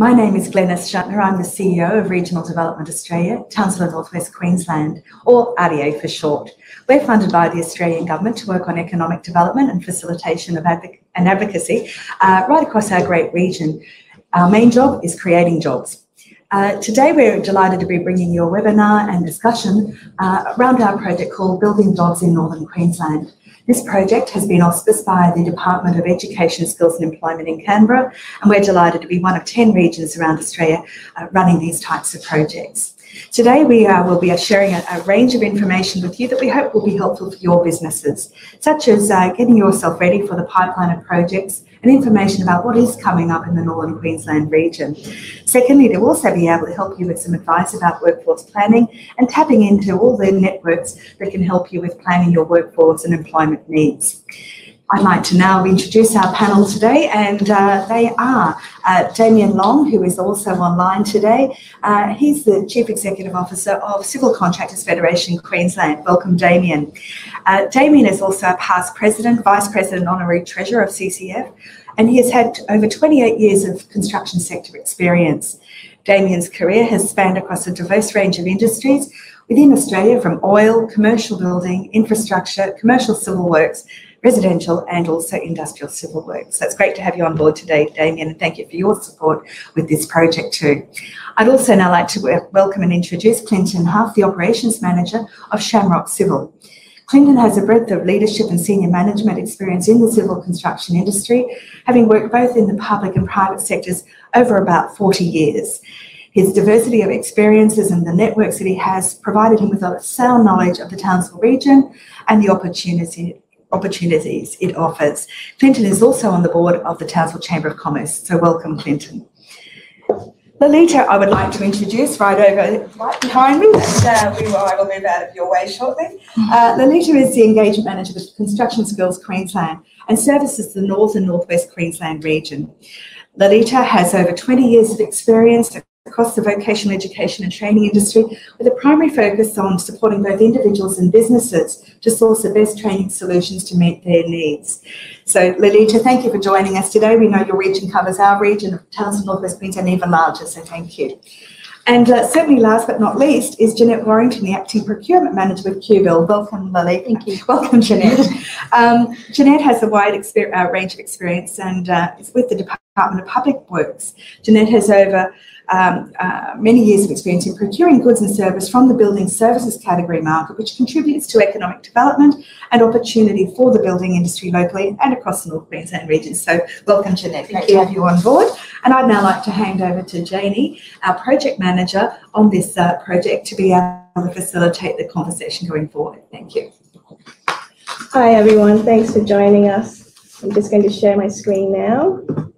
My name is Glenys Schuttner. I'm the CEO of Regional Development Australia, Townsville North West Queensland, or RDA for short. We're funded by the Australian Government to work on economic development and facilitation of advoc and advocacy uh, right across our great region. Our main job is creating jobs. Uh, today, we're delighted to be bringing you a webinar and discussion uh, around our project called Building Jobs in Northern Queensland. This project has been auspiced by the Department of Education, Skills and Employment in Canberra, and we're delighted to be one of 10 regions around Australia uh, running these types of projects. Today, we uh, will be sharing a, a, range of information with you that we hope will be helpful for your businesses, such as uh, getting yourself ready for the pipeline of projects and information about what is coming up in the Northern Queensland region. Secondly, they'll also be able to help you with some advice about workforce planning and tapping into all the networks that can help you with planning your workforce and employment needs. I'd like to now introduce our panel today, and uh, they are uh, Damian Long, who is also online today. Uh, he's the Chief Executive Officer of Civil Contractors Federation Queensland. Welcome, Damian. Uh, Damian is also a past President, Vice President, Honorary Treasurer of CCF, and he has had over 28 years of construction sector experience. Damian's career has spanned across a diverse range of industries within Australia, from oil, commercial building, infrastructure, commercial civil works, residential and also industrial civil works. So it's great to have you on board today, Damian, and thank you for your support with this project too. I'd also now like to welcome and introduce Clinton Huff, the Operations Manager of Shamrock Civil. Clinton has a breadth of leadership and senior management experience in the civil construction industry, having worked both in the public and private sectors over about 40 years. His diversity of experiences and the networks that he has provided him with a sound knowledge of the Townsville region and the opportunity, opportunities it offers. Clinton is also on the board of the Townsville Chamber of Commerce, so welcome, Clinton. Laleta, I would like to introduce right over, right behind me, and uh, we will, I will move out of your way shortly. Uh, Laleta is the Engagement Manager with Construction Skills Queensland and services the North and Northwest Queensland region. Laleta has over 20 years of experience across the vocational education and training industry with a primary focus on supporting both individuals and businesses to source the best training solutions to meet their needs. So Laleta, thank you for joining us today. We know your region covers our region of Townsville Northwest Queensland and even larger, so thank you. And uh, certainly last but not least is Janette Warrington, the Acting Procurement Manager with QBuild. Welcome, Lily. Thank you. Welcome, Janette. um, Janette has a wide uh, range of experience and uh, is with the Department of Public Works. Janette has over um, uh, many years of experience in procuring goods and services from the building services category market, which contributes to economic development and opportunity for the building industry locally and across the North Queensland region. So welcome, Janette. Thank Great to have you on board. And I'd now like to hand over to Janie, our project manager on this uh, project, to be able to facilitate the conversation going forward. Thank you. Hi, everyone. Thanks for joining us. I'm just going to share my screen now.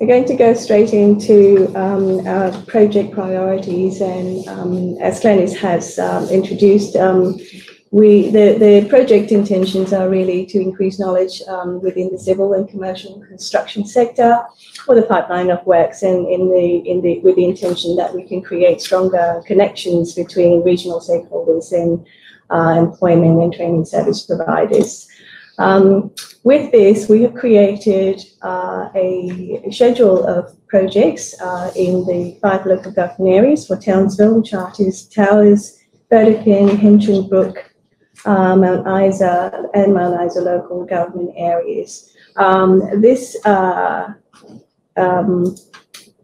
We're going to go straight into um, our project priorities, and um, as Glenys has um, introduced, um, we the, the project intentions are really to increase knowledge um, within the civil and commercial construction sector for the pipeline of works, and in the in the with the intention that we can create stronger connections between regional stakeholders and uh, employment and training service providers. Um, with this, we have created uh, a schedule of projects uh, in the five local government areas for Townsville, Charters, Towers, Burdekin, Hinchinbrook, uh, Mount Isa, and Mount Isa local government areas. Um, this uh, um,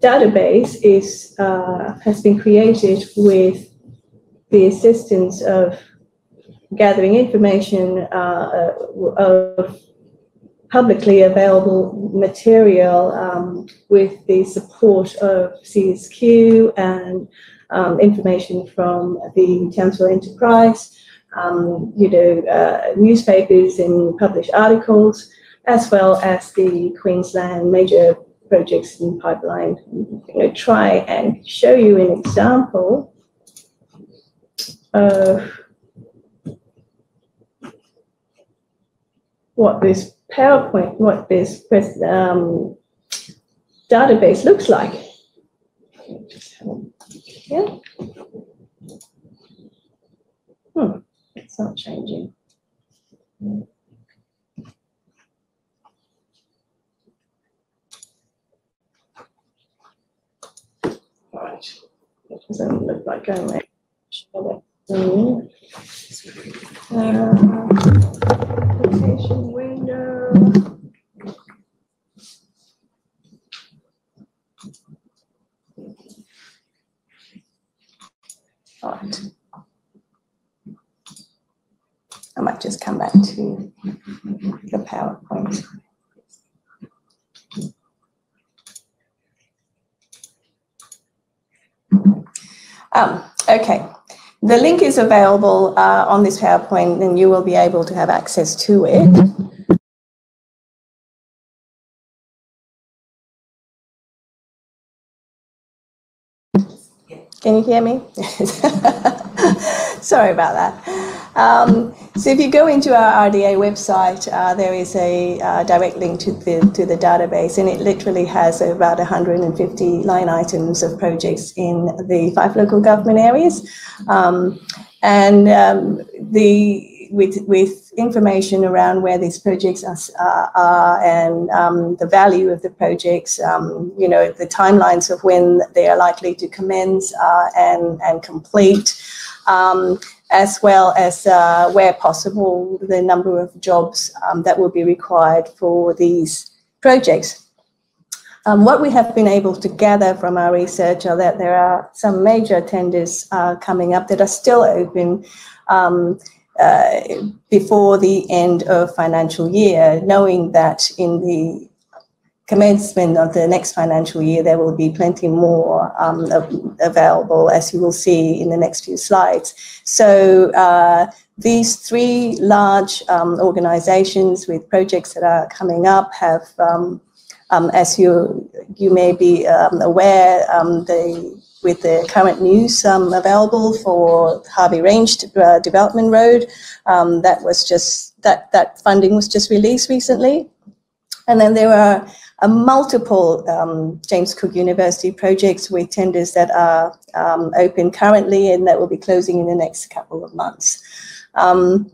database is uh, has been created with the assistance of gathering information uh, of publicly available material um, with the support of CSQ and um, information from the Townsville Enterprise, um, you know, uh, newspapers and published articles, as well as the Queensland major projects in pipeline. Going to try and show you an example of what this PowerPoint, what this um, database looks like. Yeah. Hmm, it's not changing. Right. It doesn't look like going there. Mm. Uh, application window. Right. I might just come back to the PowerPoint. Um, okay, the link is available uh, on this PowerPoint and you will be able to have access to it. Can you hear me? Sorry about that. Um, so if you go into our RDA website, uh, there is a uh, direct link to the to the database, and it literally has about 150 line items of projects in the five local government areas, um, and um, the with with information around where these projects are, uh, are and um, the value of the projects, um, you know, the timelines of when they are likely to commence uh, and and complete, um, as well as uh, where possible the number of jobs um, that will be required for these projects. Um, what we have been able to gather from our research are that there are some major tenders uh, coming up that are still open um, uh, before the end of financial year, knowing that in the commencement of the next financial year, there will be plenty more um, available, as you will see in the next few slides. So uh, these three large um, organizations with projects that are coming up have, um, um as you you may be um, aware, um, they with the current news um, available for Hervey Range uh, Development Road. Um, that was just that that funding was just released recently, and then there are multiple um, James Cook University projects with tenders that are um, open currently and that will be closing in the next couple of months. Um,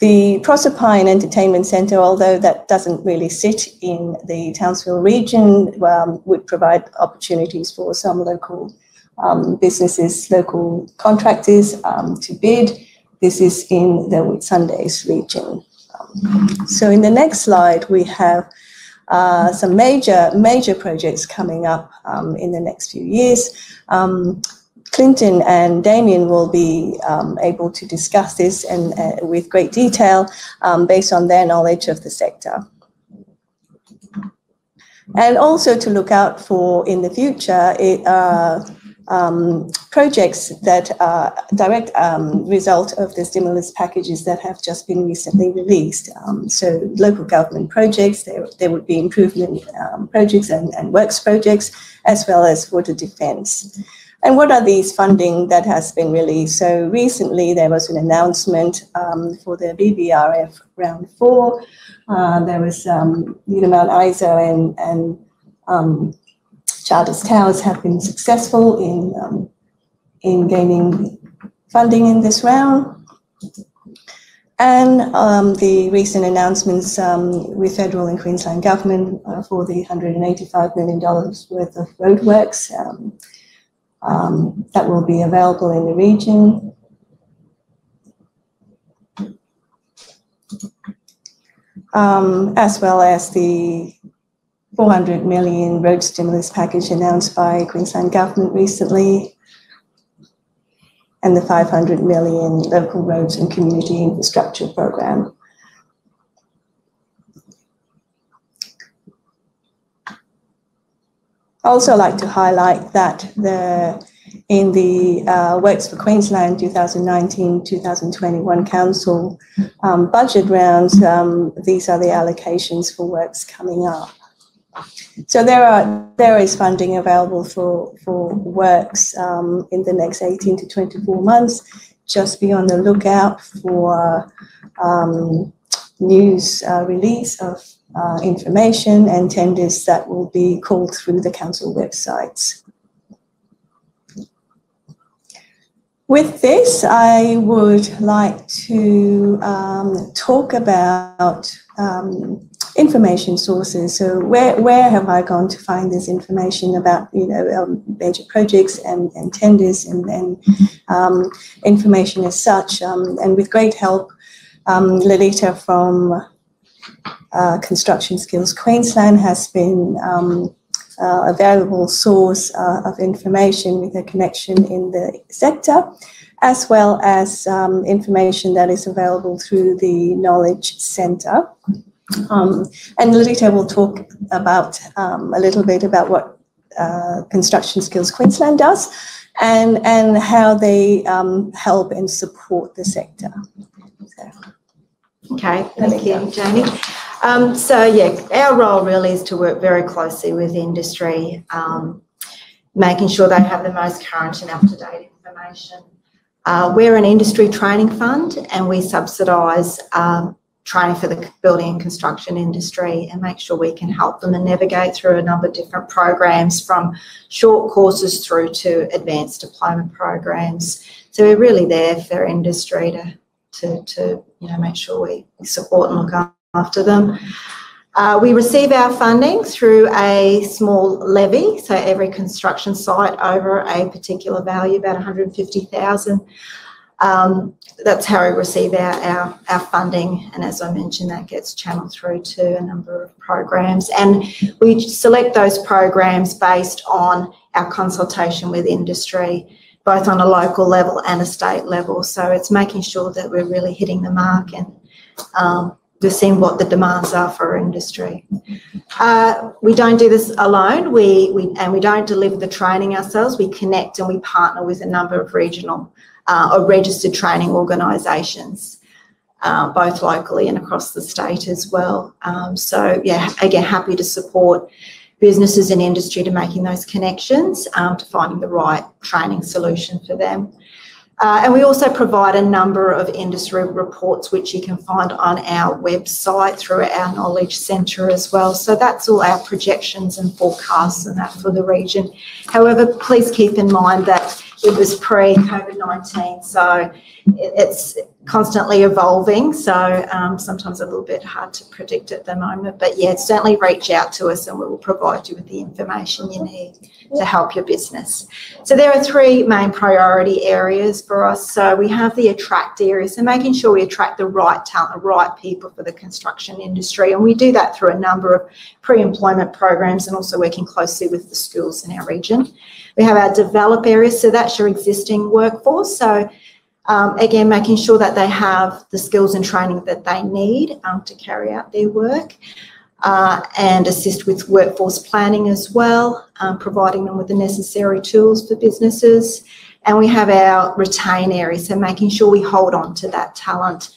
the Proserpine Entertainment Centre, although that doesn't really sit in the Townsville region, um, would provide opportunities for some local um, businesses, local contractors um, to bid. This is in the Whitsundays region. So in the next slide, we have uh, some major, major projects coming up um, in the next few years. Um, Clinton and Damian will be um, able to discuss this and uh, with great detail based on their knowledge of the sector and also to look out for in the future it, uh, um, projects that are direct um, result of the stimulus packages that have just been recently released. Um, so local government projects, there, there would be improvement um, projects and, and works projects, as well as water defense. And what are these funding that has been released? So recently there was an announcement um, for the BBRF round four. Uh, there was, um, you know, Mount Isa and, and um, Charters Towers have been successful in, um, in gaining funding in this round. And um, the recent announcements um, with federal and Queensland government uh, for the $185 million worth of roadworks um, um, that will be available in the region. Um, as well as the 400 million road stimulus package announced by Queensland government recently, and the 500 million local roads and community infrastructure program. I also like to highlight that the in the uh, Works for Queensland 2019-2021 Council um, budget rounds, um, these are the allocations for works coming up. So there are there is funding available for for works um, in the next 18 to 24 months. Just be on the lookout for um, news uh, release of uh, information and tenders that will be called through the council websites. with this, I would like to um, talk about um, information sources. So where, where have I gone to find this information about, you know, um, major projects and, and tenders and, and um, information as such? Um, and with great help, um, Laleta from uh, Construction Skills Queensland has been um, uh, a valuable source uh, of information with a connection in the sector, as well as um, information that is available through the Knowledge Centre. Um, and Laleta will talk about um, a little bit about what uh, Construction Skills Queensland does and, and how they um, help and support the sector. So. Okay, thank you, Janie. Um, so yeah, our role really is to work very closely with industry, um, making sure they have the most current and up-to-date information. Uh, we're an industry training fund and we subsidise um, training for the building and construction industry and make sure we can help them and navigate through a number of different programs from short courses through to advanced diploma programs. So we're really there for industry to, to, to you know, make sure we support and look after them. Uh, we receive our funding through a small levy, so every construction site over a particular value, about 150,000. Um, that's how we receive our, our, our, funding. And as I mentioned, that gets channeled through to a number of programs. And we select those programs based on our consultation with industry, both on a local level and a state level. So it's making sure that we're really hitting the mark and um, we're seeing what the demands are for industry. Uh, we don't do this alone. We, we and we don't deliver the training ourselves. We connect and we partner with a number of regional uh, registered training organisations, uh, both locally and across the state as well. Um, so yeah, again, happy to support businesses and industry to making those connections um, to finding the right training solution for them. Uh, and we also provide a number of industry reports which you can find on our website through our Knowledge Centre as well. So that's all our projections and forecasts and that for the region. However, please keep in mind that it was pre-COVID-19, so it's constantly evolving. So um, sometimes a little bit hard to predict at the moment. But yeah, certainly reach out to us and we will provide you with the information you need to help your business. So there are three main priority areas for us. So we have the attract area, so making sure we attract the right talent, the right people for the construction industry. And we do that through a number of pre-employment programs and also working closely with the schools in our region. We have our develop area, so that's your existing workforce. So um, again, making sure that they have the skills and training that they need um, to carry out their work uh, and assist with workforce planning as well, um, providing them with the necessary tools for businesses. And we have our retain area, so making sure we hold on to that talent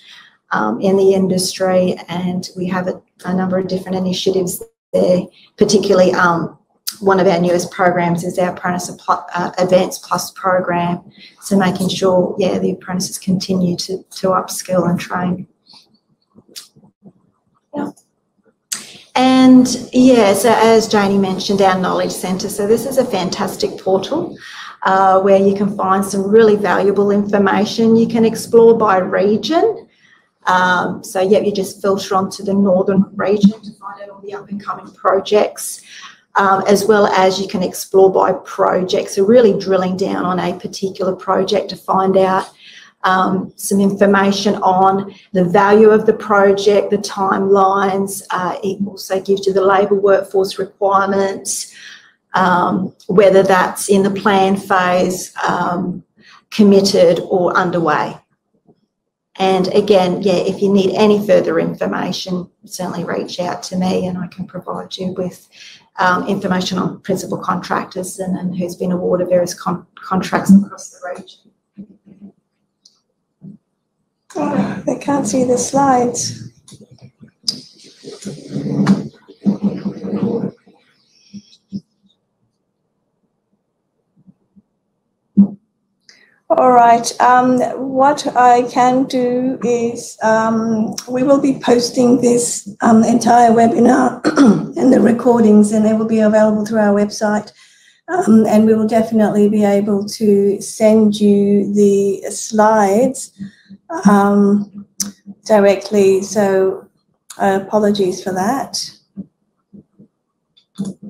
um, in the industry. And we have a, a, number of different initiatives there, particularly um, one of our newest programs is our Apprentice uh, Advanced Plus program. So making sure, yeah, the apprentices continue to, to upskill and train. Yeah. And yeah, so as Janie mentioned, our Knowledge Centre. So this is a fantastic portal uh, where you can find some really valuable information. You can explore by region. Um, so yeah, you just filter onto the northern region to find out all the up and coming projects um, as well as you can explore by project. So really drilling down on a particular project to find out um, some information on the value of the project, the timelines. Uh, it also gives you the labour workforce requirements, um, whether that's in the plan phase, um, committed or underway. And again, yeah, if you need any further information, certainly reach out to me and I can provide you with um, information on principal contractors and, and who's been awarded various con contracts across the region. Oh, I can't see the slides. All right. Um, what I can do is um, we will be posting this um, entire webinar and the recordings, and they will be available through our website Um, and we will definitely be able to send you the slides um, directly. So uh, apologies for that. Let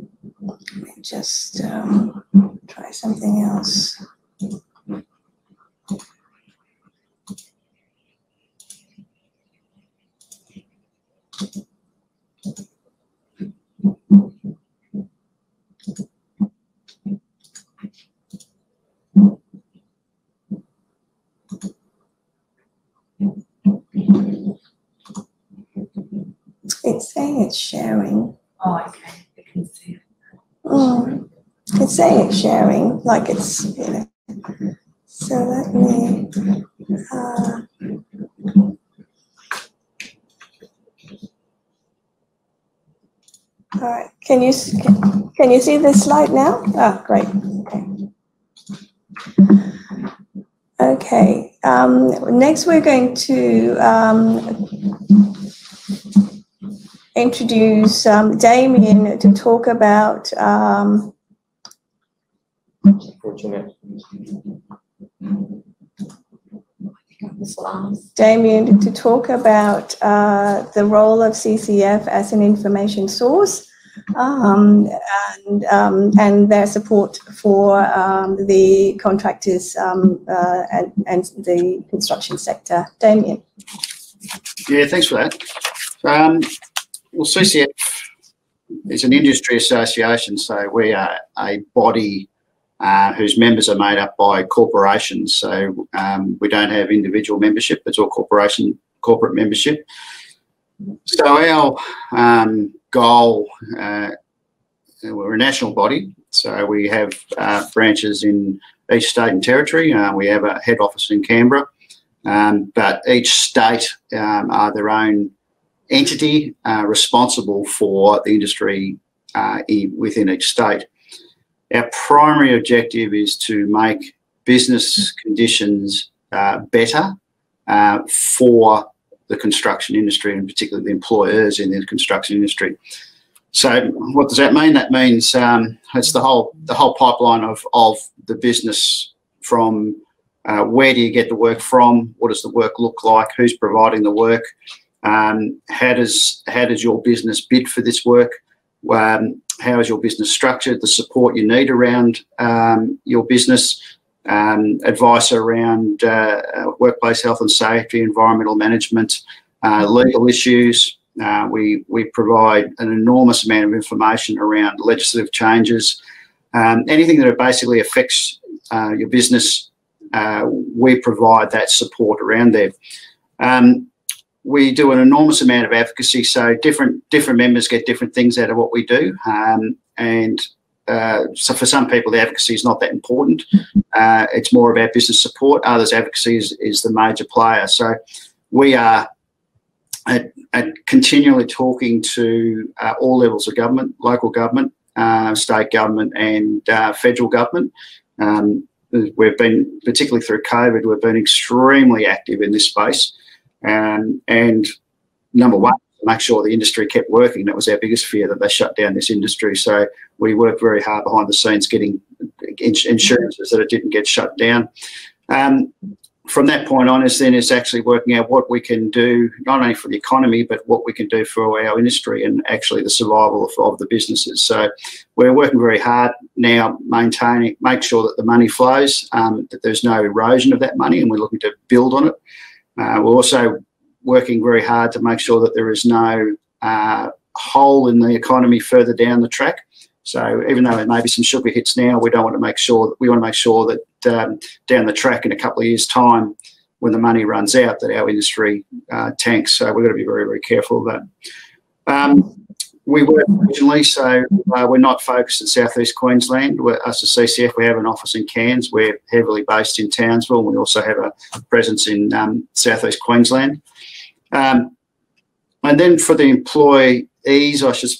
me just um, try something else. It's saying it's sharing. Oh, okay, I can see it. Mm. It's saying it's sharing, like it's, you know. So let me, uh, all right, can you, can- you see this slide now? Oh, great, okay. Okay, um, next we're going to, um, introduce, um, Damian to talk about, um. Damian to talk about uh, the role of CCF as an information source um, and, um, and their support for um, the contractors um, uh, and, and the construction sector. Damien. Yeah, thanks for that. Um, well, CCF is an industry association, so we are a body uh, whose members are made up by corporations. So um, we don't have individual membership; it's all corporation corporate membership. So our um, goal, uh, we're a national body, so we have uh, branches in each state and territory. Uh, we have a head office in Canberra, um, but each state um, are their own entity uh, responsible for the industry uh, in, within each state. Our primary objective is to make business conditions uh, better for the construction industry and particularly the employers in the construction industry. So, what does that mean? That means um, it's the whole the whole pipeline of of the business from uh, where do you get the work from? What does the work look like? Who's providing the work? Um, how does how does your business bid for this work? Um, how is your business structured? The support you need around um, your business, um, advice around uh, workplace health and safety, environmental management, uh, legal issues. Uh, we we provide an enormous amount of information around legislative changes, um, anything that basically affects uh, your business. Uh, we provide that support around there. Um, we do an enormous amount of advocacy. So different different members get different things out of what we do, um, and uh, so for some people the advocacy is not that important. Uh, it's more about business support. Others advocacy is, is the major player. So we are at, at continually talking to uh, all levels of government, local government, uh, state government, and uh, federal government. Um, we've been particularly through COVID, we've been extremely active in this space. Um, and number one, make sure the industry kept working. That was our biggest fear that they shut down this industry. So we worked very hard behind the scenes getting ins- insurances that it didn't get shut down. Um, from that point on, is then is actually working out what we can do not only for the economy but what we can do for our industry and actually the survival of, of the businesses. So we're working very hard now, maintaining, make sure that the money flows, um, that there's no erosion of that money, and we're looking to build on it. Uh, we're also working very hard to make sure that there is no uh, hole in the economy further down the track. So even though there may be some sugar hits now, we don't want to make sure that we want to make sure that um, down the track in a couple of years' time, when the money runs out, that our industry uh, tanks. So we've got to be very, very careful of that. Um, we work regionally, so uh, we're not focused in southeast Queensland. We're, CCF, we have an office in Cairns. We're heavily based in Townsville. We also have a presence in um, southeast Queensland. Um, and then for the employees, I should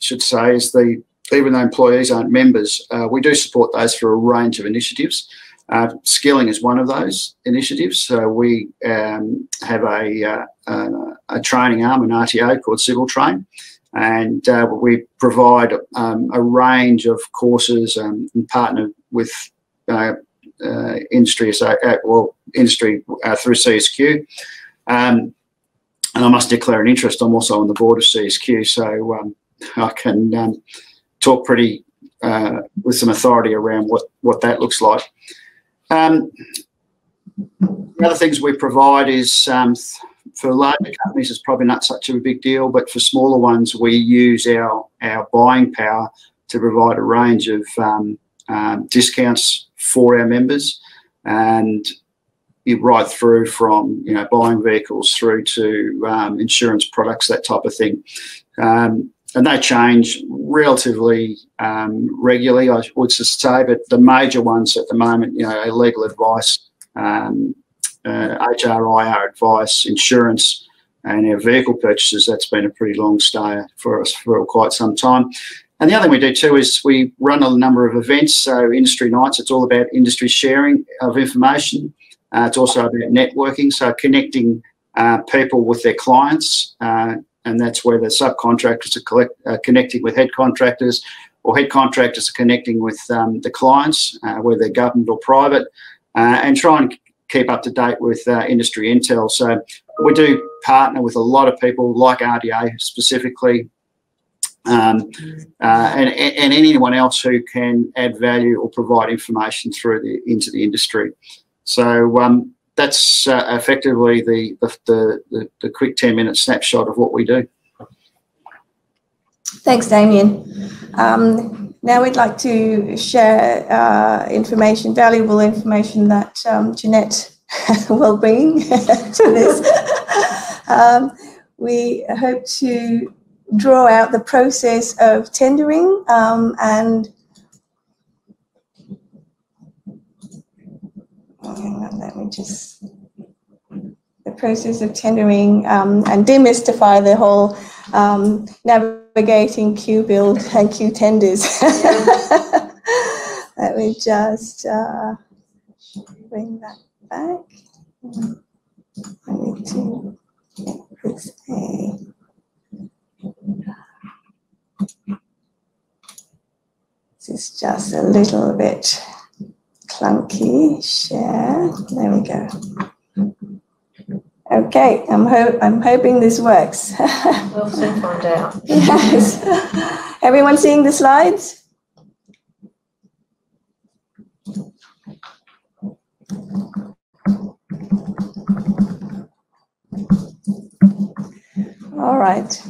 should say, is the even though employees aren't members, uh, we do support those for a range of initiatives. Uh, skilling is one of those initiatives. So we um, have a, uh, a training arm, an RTO called Civil Train. and uh, we provide um, a range of courses um, and partner with uh, uh, industry, uh, well, industry uh, through CSQ. Um, and I must declare an interest. I'm also on the board of CSQ, so um, I can um, talk pretty uh, with some authority around what what that looks like. Um, the other things we provide is um, for larger companies, it's probably not such a big deal, but for smaller ones, we use our our buying power to provide a range of um, um, discounts for our members, and right through from you know buying vehicles through to um, insurance products, that type of thing. Um, and they change relatively um, regularly, I would say. But the major ones at the moment, you know, legal advice, um, uh, HRIR advice, insurance, and our vehicle purchases. That's been a pretty long stay for us for quite some time. And the other thing we do too is we run a number of events. So industry nights, it's all about industry sharing of information. Uh, it's also about networking, so connecting uh, people with their clients, uh, and that's where the subcontractors are collect, uh, connecting with head contractors, or head contractors are connecting with um, the clients, uh, whether they're government or private, uh, and try and keep up to date with industry intel. So we do partner with a lot of people, like RDA specifically, um, uh, and, and anyone else who can add value or provide information through the into the industry. So um, that's uh, effectively the, the, the, the, quick 10 minute snapshot of what we do. Thanks, Damian. Um, now we'd like to share uh, information, valuable information that um, Janette will bring to this. Um, we hope to draw out the process of tendering let me just the process of tendering um, and demystify the whole um, navigating build and Q tenders. let me just uh, bring that back. I need to A. This is just a little bit clunky. Share. There we go. Okay, I'm, ho I'm hoping this works. we'll soon find out. yes. Everyone seeing the slides? All right.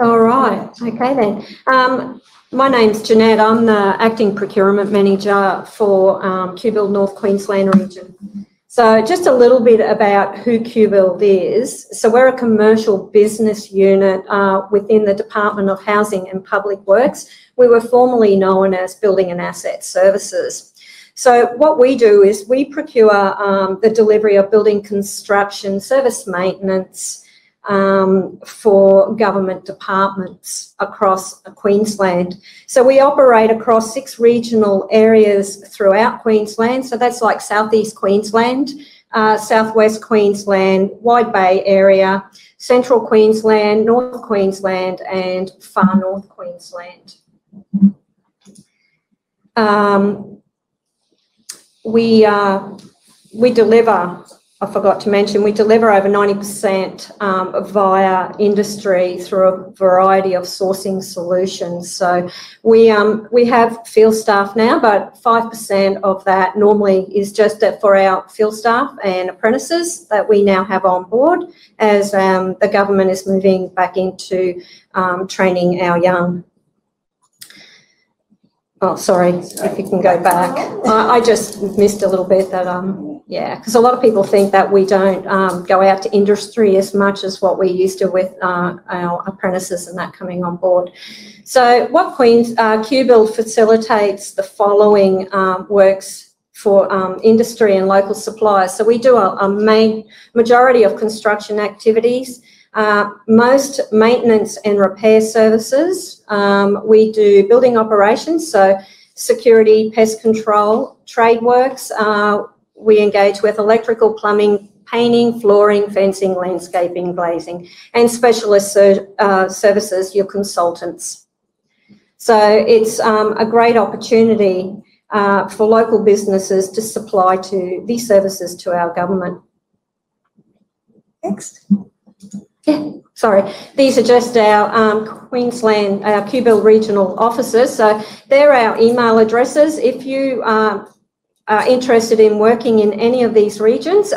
All right. Okay then. Um, my name's Janette. I'm the acting procurement manager for um, QBuild North Queensland region. So just a little bit about who QBuild is. So we're a commercial business unit uh, within the Department of Housing and Public Works. We were formerly known as Building and Asset Services. So what we do is we procure um, the delivery of building construction, service maintenance, um, for government departments across Queensland. So we operate across six regional areas throughout Queensland. So that's like southeast Queensland, uh, southwest Queensland, Wide Bay area, central Queensland, North Queensland, and far north Queensland. Um, we uh, we deliver I forgot to mention, we deliver over 90% um, via industry through a variety of sourcing solutions. So we um, we have field staff now, but 5% of that normally is just for our field staff and apprentices that we now have on board as um, the government is moving back into um, training our young Oh, sorry, if you can go back. I, I just missed a little bit that, um, yeah, because a lot of people think that we don't um, go out to industry as much as what we used to with uh, our apprentices and that coming on board. So what Queens uh, QBuild facilitates the following um, works for um, industry and local suppliers. So we do a, a main majority of construction activities. Uh, most maintenance and repair services. Um, we do building operations, so security, pest control, trade works. Uh, we engage with electrical, plumbing, painting, flooring, fencing, landscaping, glazing, and specialist ser uh, services, your consultants. So it's um, a great opportunity uh, for local businesses to supply to these services to our government. Next. Yeah, sorry. These are just our um, Queensland, our QBuild regional offices. So they're our email addresses. If you um, are interested in working in any of these regions,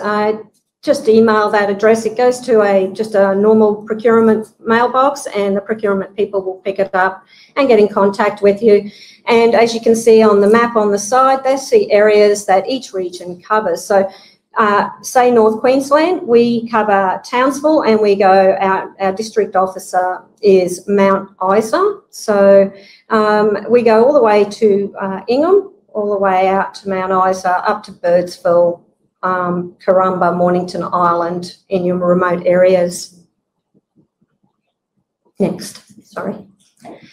just email that address. It goes to a just a normal procurement mailbox and the procurement people will pick it up and get in contact with you. And as you can see on the map on the side, that's the areas that each region covers. So uh, say North Queensland, we cover Townsville and we go, our, our district officer is Mount Isa. So um, we go all the way to uh, Ingham, all the way out to Mount Isa, up to Birdsville, um, Karumba, Mornington Island in your remote areas. Next, sorry.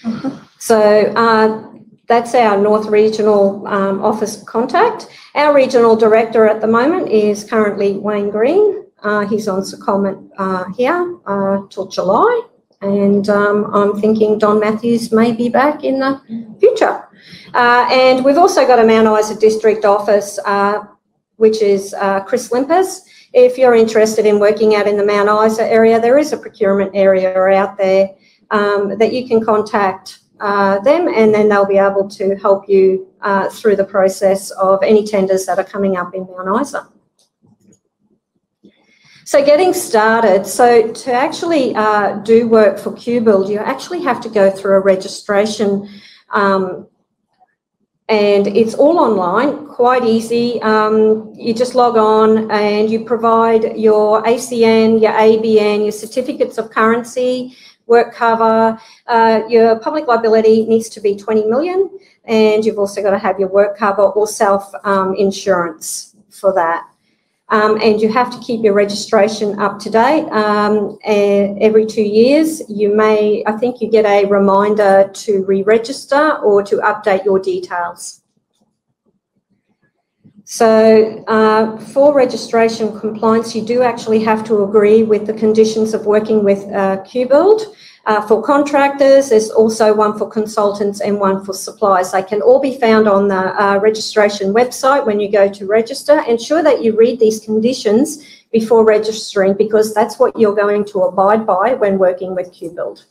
So uh, that's our North Regional um, Office contact. Our Regional Director at the moment is currently Wayne Green. Uh, he's on secondment uh, here uh, till July. And um, I'm thinking Don Matthews may be back in the future. Uh, and we've also got a Mount Isa District Office, uh, which is uh, Chris Limpers. If you're interested in working out in the Mount Isa area, there is a procurement area out there um, that you can contact uh, them and then they'll be able to help you uh, through the process of any tenders that are coming up in Mount Isa. So getting started, so to actually uh, do work for QBuild, you actually have to go through a registration um, and it's all online, quite easy. Um, you just log on and you provide your ACN, your ABN, your certificates of currency, work cover. Uh, your public liability needs to be 20 million and you've also got to have your work cover or self um, insurance for that. Um, and you have to keep your registration up to date. Um, every two years, you may, I think you get a reminder to re-register or to update your details. So uh, for registration compliance, you do actually have to agree with the conditions of working with uh, QBuild. Uh, for contractors, there's also one for consultants and one for suppliers. They can all be found on the uh, registration website when you go to register. Ensure that you read these conditions before registering because that's what you're going to abide by when working with QBuild.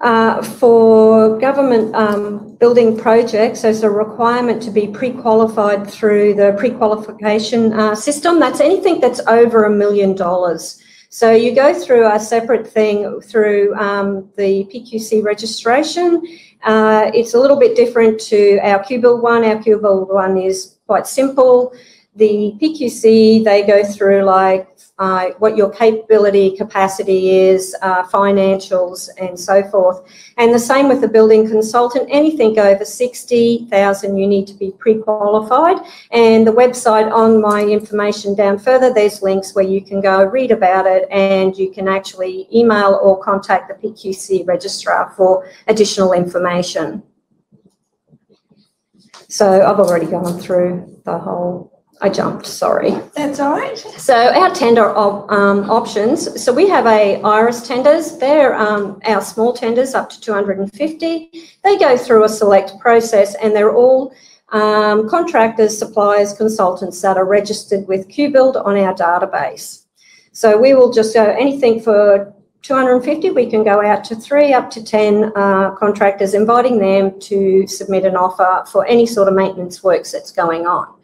Uh, for government um, building projects, there's a requirement to be pre-qualified through the pre-qualification uh, system. That's anything that's over a million dollars. So you go through a separate thing through um, the PQC registration. Uh, it's a little bit different to our QBuild one. Our QBuild one is quite simple. The PQC, they go through like uh, what your capability, capacity is, uh, financials, and so forth. And the same with the building consultant. Anything over 60,000, you need to be pre-qualified. And the website on my information down further, there's links where you can go read about it and you can actually email or contact the PQC registrar for additional information. So I've already gone through the whole I jumped, sorry. That's all right. So our tender op, um, options, so we have a IRIS tenders. They're um, our small tenders up to 250. They go through a select process and they're all um, contractors, suppliers, consultants that are registered with QBuild on our database. So we will just go anything for 250, we can go out to three, up to 10 uh, contractors, inviting them to submit an offer for any sort of maintenance works that's going on.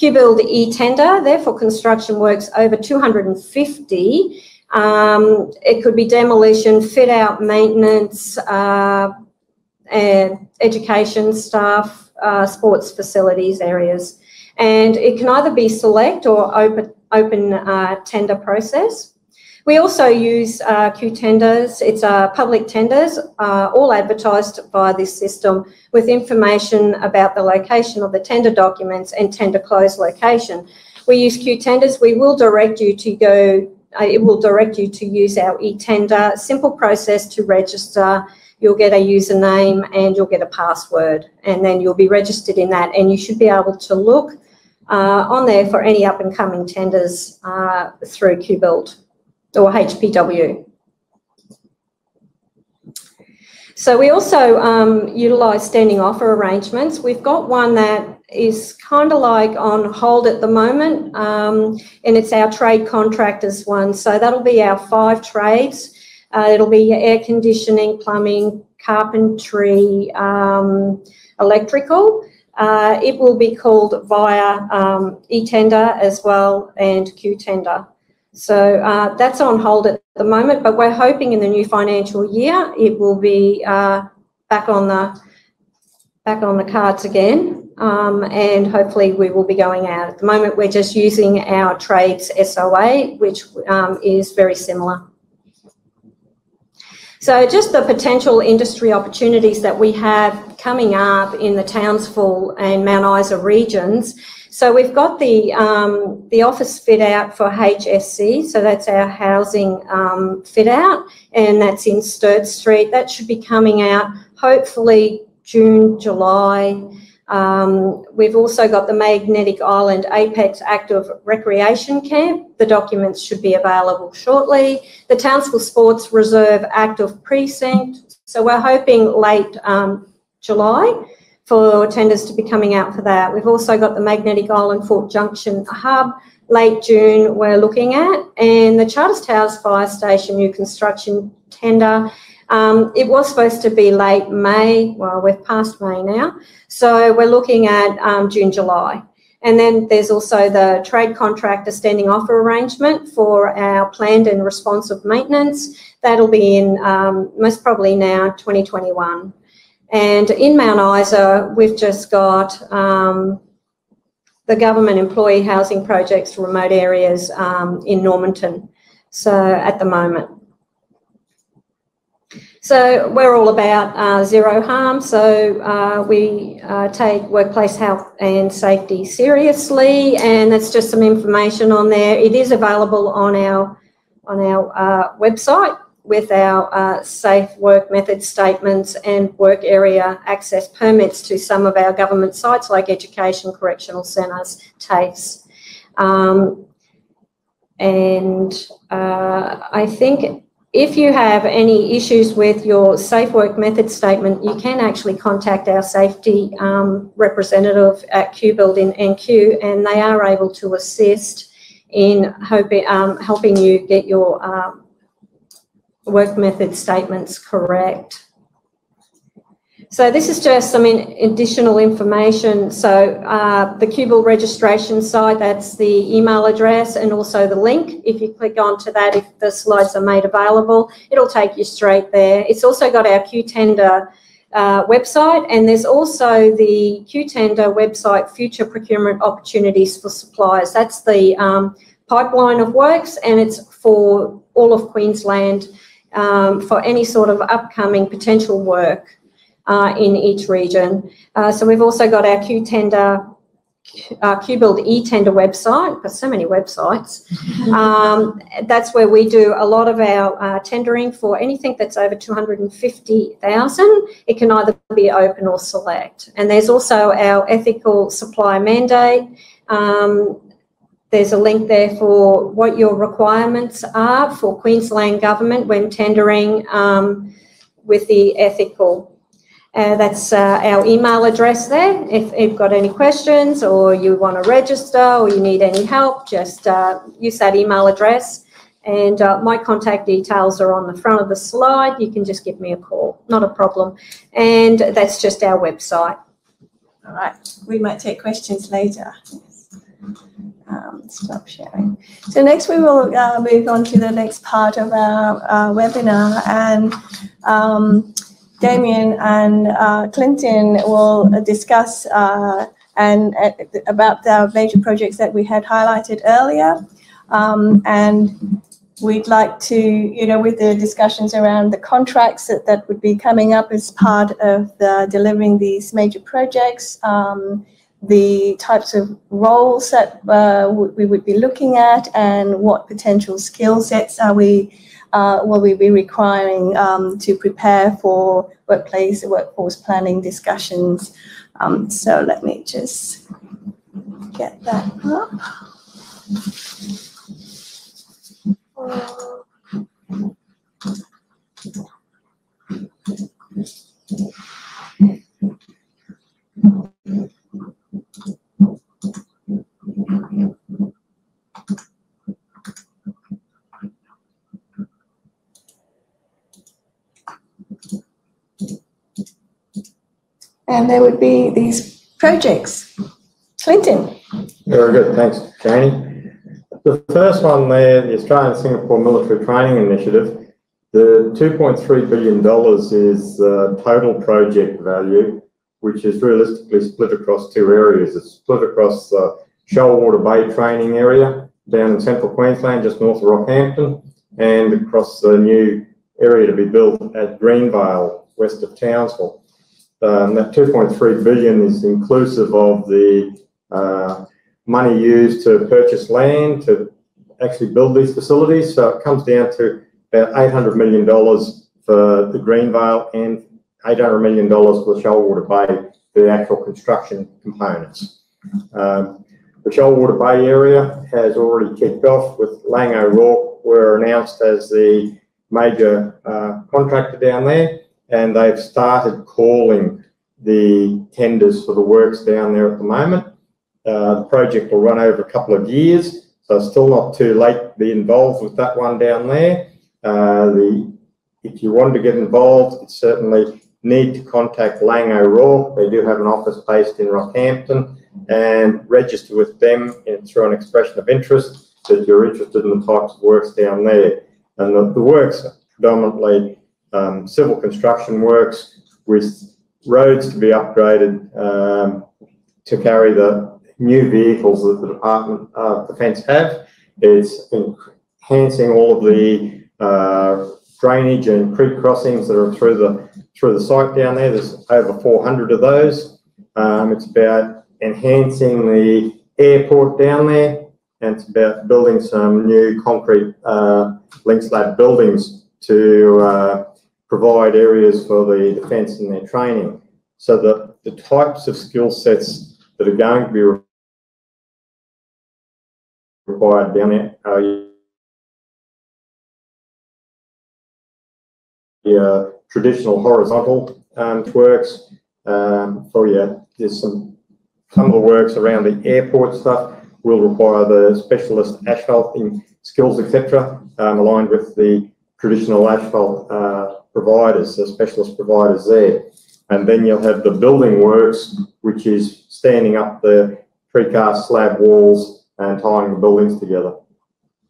QBuild e-tender, therefore construction works over 250. Um, it could be demolition, fit out, maintenance, uh, and education staff, uh, sports facilities areas. And it can either be select or open, open uh, tender process. We also use uh, Q tenders. It's uh, public tenders, uh, all advertised by this system with information about the location of the tender documents and tender close location. We use Q tenders. We will direct you to go, uh, it will direct you to use our e-tender. Simple process to register. You'll get a username and you'll get a password and then you'll be registered in that and you should be able to look uh, on there for any up and coming tenders uh, through QBuild or HPW. So we also um, utilise standing offer arrangements. We've got one that is kind of like on hold at the moment, um, and it's our trade contractors one. So that'll be our five trades. Uh, it'll be air conditioning, plumbing, carpentry, um, electrical. Uh, it will be called via um, e-tender as well and Q-tender. So uh, that's on hold at the moment, but we're hoping in the new financial year it will be uh, back on the back on the cards again, um, and hopefully we will be going out. At the moment, we're just using our trades SOA, which um, is very similar. So just the potential industry opportunities that we have coming up in the Townsville and Mount Isa regions. So we've got the um, the office fit out for HSC, so that's our housing um, fit out, and that's in Sturt Street. That should be coming out hopefully June, July. Um, we've also got the Magnetic Island Apex Active Recreation Camp. The documents should be available shortly. The Townsville Sports Reserve Active Precinct. So we're hoping late um, July for tenders to be coming out for that. We've also got the Magnetic Island Fort Junction Hub. Late June, we're looking at, and the Charters Towers Fire Station new construction tender um, it was supposed to be late May. Well, we've passed May now. So we're looking at um, June, July. And then there's also the trade contractor standing offer arrangement for our planned and responsive maintenance. That'll be in um, most probably now 2021. And in Mount Isa, we've just got um, the government employee housing projects for remote areas um, in Normanton. So at the moment. So we're all about uh, zero harm. So uh, we uh, take workplace health and safety seriously, and that's just some information on there. It is available on our on our uh, website with our uh, safe work method statements and work area access permits to some of our government sites like education, correctional centres, TAFEs. Um, and uh, I think if you have any issues with your safe work method statement, you can actually contact our safety um, representative at QBuild in NQ and they are able to assist in hoping, um, helping you get your um, work method statements correct. So this is just some in additional information. So uh, the QBuild registration site, that's the email address and also the link. If you click onto that, if the slides are made available, it'll take you straight there. It's also got our Qtender uh, website and there's also the Qtender website future procurement opportunities for suppliers. That's the um, pipeline of works and it's for all of Queensland um, for any sort of upcoming potential work uh, in each region. Uh, so we've also got our Q-tender, uh, QBuild e-tender website, got so many websites. Um, that's where we do a lot of our uh, tendering for anything that's over 250,000. It can either be open or select. And there's also our ethical supply mandate. Um, there's a link there for what your requirements are for Queensland Government when tendering um, with the ethical uh, that's uh, our email address there. If you've got any questions or you want to register or you need any help, just uh, use that email address. And uh, my contact details are on the front of the slide. You can just give me a call, not a problem. And that's just our website. All right, we might take questions later. Um, stop sharing. So next we will uh, move on to the next part of our uh, webinar and um, Damian and uh, Clinton will discuss uh, and uh, about the major projects that we had highlighted earlier. Um, and we'd like to, you know, with the discussions around the contracts that, that would be coming up as part of the delivering these major projects, um, the types of roles that uh, we would be looking at and what potential skill sets are we uh, will we be requiring um, to prepare for workplace workforce planning discussions. Um, so let me just get that up. And there would be these projects. Clinton, Very good, thanks, Janie. The first one there, the Australian Singapore Military Training Initiative, the $2.3 billion is the total project value, which is realistically split across two areas. It's split across the Shoalwater Bay training area down in central Queensland, just north of Rockhampton, and across the new area to be built at Greenvale, west of Townsville. Um, that 2.3 billion is inclusive of the uh, money used to purchase land to actually build these facilities. So it comes down to about $800 million for the Greenvale and $800 million for the Shoalwater Bay, the actual construction components. Um, the Shoalwater Bay area has already kicked off with Laing O'Rourke were announced as the major uh, contractor down there and they've started calling the tenders for the works down there at the moment. Uh, the project will run over a couple of years, so it's still not too late to be involved with that one down there. Uh, the, if you want to get involved, it's certainly need to contact Laing O'Rourke. They do have an office based in Rockhampton and register with them in, through an expression of interest that you're interested in the types of works down there. And the, the works predominantly um, civil construction works with roads to be upgraded um, to carry the new vehicles that the Department of Defence have. It's enhancing all of the uh, drainage and creek crossings that are through the through the site down there. There's over 400 of those. Um, it's about enhancing the airport down there, and it's about building some new concrete uh, link slab buildings to uh, provide areas for the defence and their training. So that the types of skill sets that are going to be required down there are your traditional horizontal um, works. Um, for there's some some of the works around the airport stuff will require the specialist asphalting skills, etc., um, aligned with the traditional asphalt uh, providers, the specialist providers there. And then you'll have the building works, which is standing up the precast slab walls and tying the buildings together.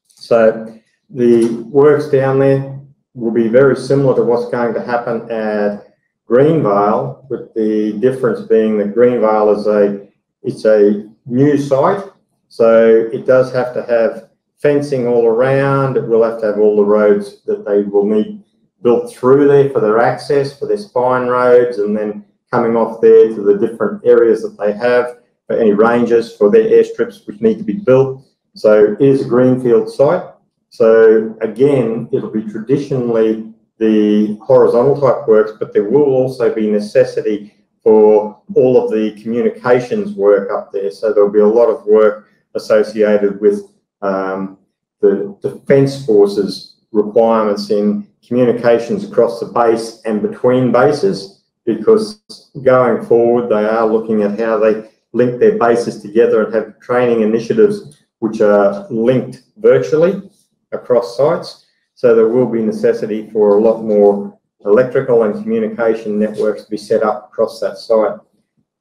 So the works down there will be very similar to what's going to happen at Greenvale, with the difference being that Greenvale is a it's a new site, so it does have to have fencing all around. It will have to have all the roads that they will need built through there for their access, for their spine roads, and then coming off there to the different areas that they have for any ranges for their airstrips which need to be built. So it is a greenfield site. So again, it'll be traditionally the horizontal type works, but there will also be necessity for all of the communications work up there. So there'll be a lot of work associated with um, the Defence Forces requirements in communications across the base and between bases because going forward they are looking at how they link their bases together and have training initiatives which are linked virtually across sites. So there will be necessity for a lot more electrical and communication networks to be set up across that site.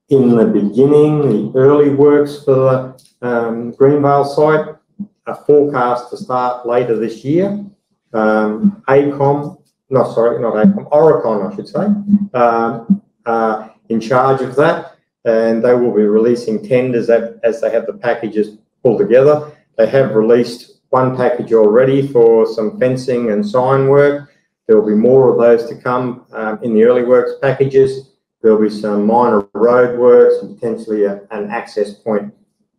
In the beginning, the early works for the um, Greenvale site are forecast to start later this year. Um, AECOM, no, sorry, not AECOM, Aurecon, I should say, um, uh, in charge of that, and they will be releasing tenders as they have the packages pulled together. They have released one package already for some fencing and sign work. There will be more of those to come um, in the early works packages. There'll be some minor road works and potentially a, an access point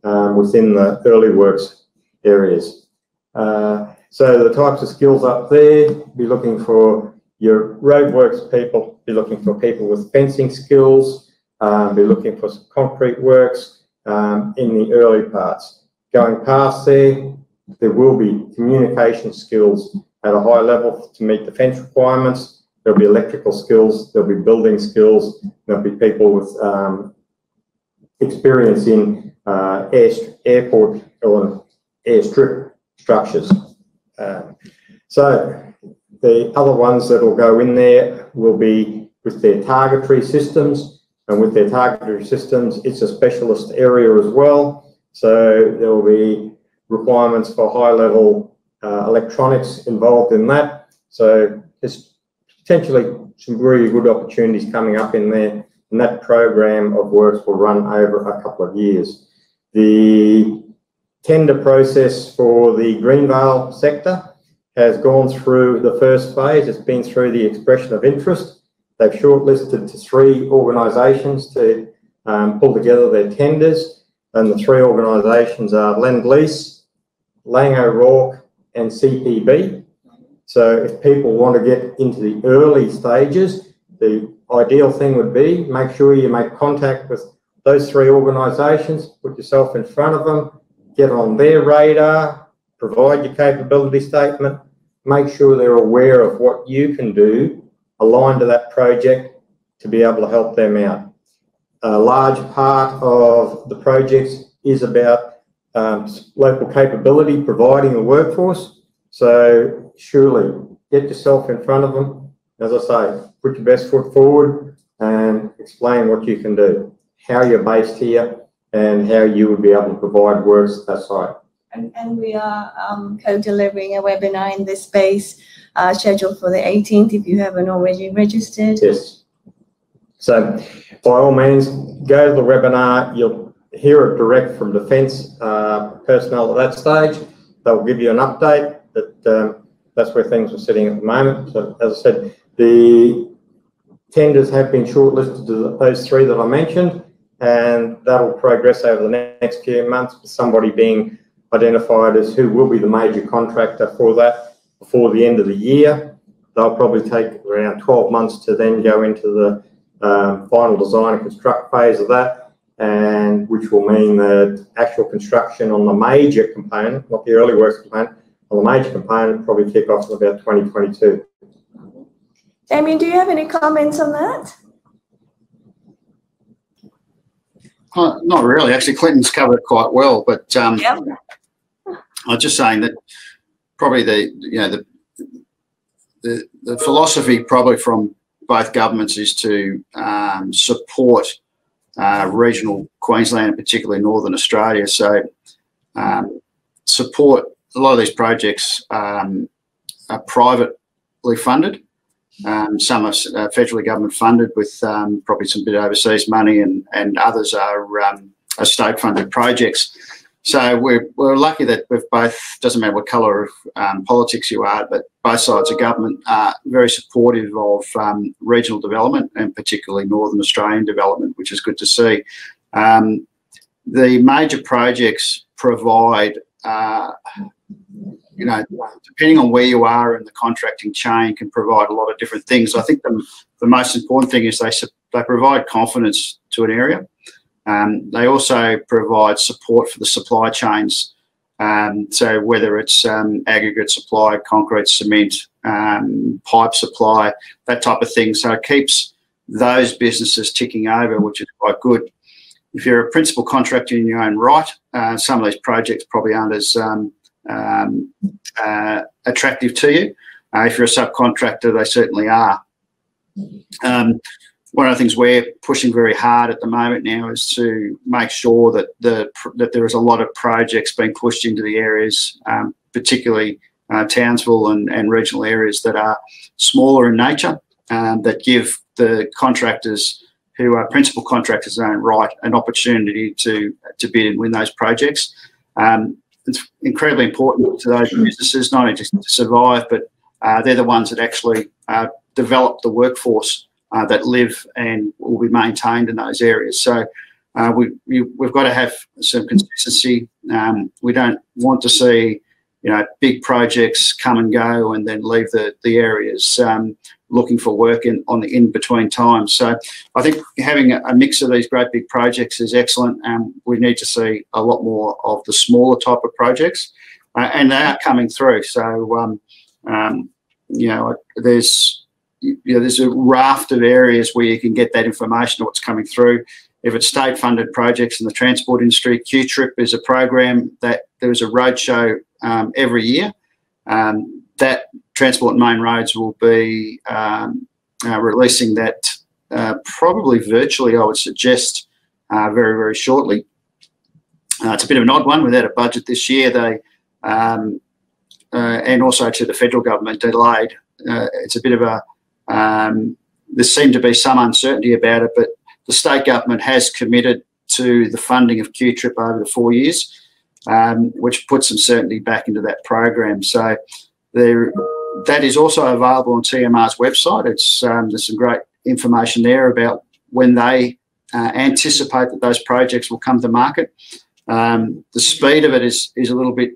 um, within the early works areas. Uh, so the types of skills up there, be looking for your roadworks people, be looking for people with fencing skills, um, be looking for some concrete works, um, in the early parts. Going past there, there will be communication skills at a high level to meet defence requirements. There'll be electrical skills, there'll be building skills, there'll be people with um, experience in uh, air, airport or airstrip structures. Um, so the other ones that will go in there will be with their targetry systems and with their targetry systems, it's a specialist area as well. So there will be requirements for high level uh, electronics involved in that. So there's potentially some really good opportunities coming up in there and that program of works will run over a couple of years. The tender process for the Greenvale sector has gone through the first phase. It's been through the expression of interest. They've shortlisted to three organisations to um, pull together their tenders, and the three organisations are Lend Lease, Laing O'Rourke, and CPB. So if people want to get into the early stages, the ideal thing would be make sure you make contact with those three organisations, put yourself in front of them, get on their radar, provide your capability statement, make sure they're aware of what you can do aligned to that project to be able to help them out. A large part of the projects is about um, local capability, providing a workforce. So surely get yourself in front of them. As I say, put your best foot forward and explain what you can do, how you're based here, and how you would be able to provide works at that site. And, and we are um, co-delivering a webinar in this space uh, scheduled for the 18th if you haven't already registered. Yes. So by all means, go to the webinar. You'll hear it direct from Defence uh, personnel at that stage. They'll give you an update that um, that's where things are sitting at the moment. So as I said, the tenders have been shortlisted to those three that I mentioned, and that'll progress over the next few months with somebody being identified as who will be the major contractor for that before the end of the year. They'll probably take around 12 months to then go into the um, final design and construct phase of that, and which will mean that actual construction on the major component, not the early works component, on the major component probably kick off in about 2022. Damian, do you have any comments on that? Uh, not really. Actually, Clinton's covered it quite well. But um, yep. I was just saying that probably the you know the the, the philosophy probably from both governments is to um, support uh, regional Queensland, particularly Northern Australia. So um, support a lot of these projects um, are privately funded. Um, some are uh, federally government funded with um, probably some bit overseas money, and and others are, um, are state funded projects. So we're, we're lucky that we've both, doesn't matter what colour of um, politics you are, but both sides of government are very supportive of um, regional development and particularly Northern Australian development, which is good to see. Um, the major projects provide, uh, you know, depending on where you are in the contracting chain, can provide a lot of different things. I think the, the most important thing is they, they provide confidence to an area. Um, they also provide support for the supply chains. Um, so whether it's um, aggregate supply, concrete, cement, um, pipe supply, that type of thing. So it keeps those businesses ticking over, which is quite good. If you're a principal contractor in your own right, uh, some of these projects probably aren't as um, uh, attractive to you. Uh, if you're a subcontractor, they certainly are. Um, one of the things we're pushing very hard at the moment now is to make sure that the that there is a lot of projects being pushed into the areas, um, particularly uh, Townsville and, and regional areas that are smaller in nature, um, that give the contractors who are principal contractors own right an opportunity to to bid and win those projects. Um, it's incredibly important to those businesses not only just to survive, but uh, they're the ones that actually uh, develop the workforce uh, that live and will be maintained in those areas. So uh, we, we, have got to have some consistency. Um, we don't want to see you know, big projects come and go and then leave the, the areas um, looking for work in, on the in between times. So I think having a, mix of these great big projects is excellent. And we need to see a lot more of the smaller type of projects. Uh, and they are coming through. So, um, um, you know, there's, you know, there's a raft of areas where you can get that information what's coming through. If it's state funded projects in the transport industry, QTRIP is a program that there is a roadshow um, every year. Um, that Transport Main Roads will be um, uh, releasing that uh, probably virtually, I would suggest, uh, very, very shortly. Uh, it's a bit of an odd one without a budget this year. They um, uh, and also to the federal government delayed. Uh, it's a bit of a um, there seemed to be some uncertainty about it, but the state government has committed to the funding of QTRIP over the four years um, which puts some certainty back into that program. So there, that is also available on TMR's website. It's um, there's some great information there about when they uh, anticipate that those projects will come to market. Um, the speed of it is is a little bit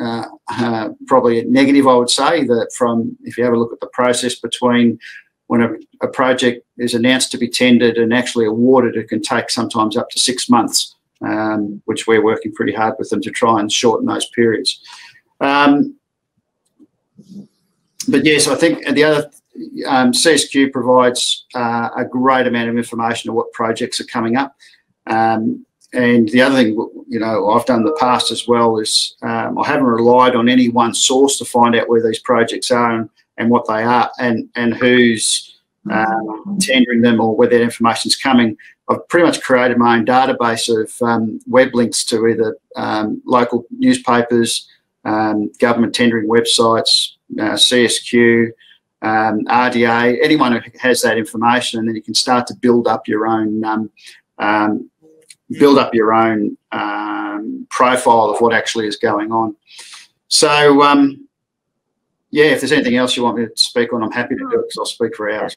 uh, uh, probably negative, I would say. That from if you have a look at the process between when a, a, project is announced to be tendered and actually awarded, it can take sometimes up to six months um, which we're working pretty hard with them to try and shorten those periods. Um, but yes, I think the other um, CSQ provides uh, a great amount of information on what projects are coming up. Um, and the other thing, you know, I've done in the past as well is um, I haven't relied on any one source to find out where these projects are and, and what they are and, and who's um, tendering them or where that information is coming. I've pretty much created my own database of um, web links to either um, local newspapers, um, government tendering websites, uh, CSQ, um, RDA, anyone who has that information, and then you can start to build up your own um, build up your own profile of what actually is going on. So, yeah, if there's anything else you want me to speak on, I'm happy to do it because I'll speak for hours.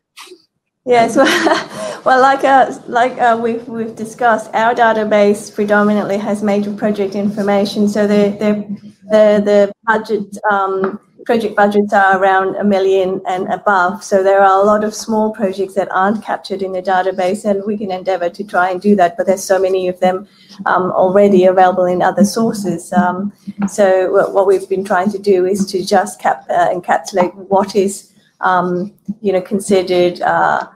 Yes, well, well like uh, like uh, we've we've discussed, our database predominantly has major project information. So the the the, the budget um, project budgets are around a million and above. So there are a lot of small projects that aren't captured in the database, and we can endeavour to try and do that. But there's so many of them um, already available in other sources. Um, so what we've been trying to do is to just cap, uh, encapsulate what is um, you know, considered uh,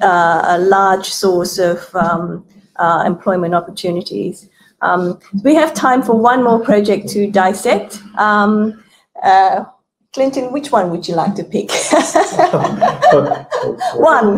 uh, a large source of um, uh, employment opportunities. Um, we have time for one more project to dissect. Um, uh, Clinton, which one would you like to pick? one.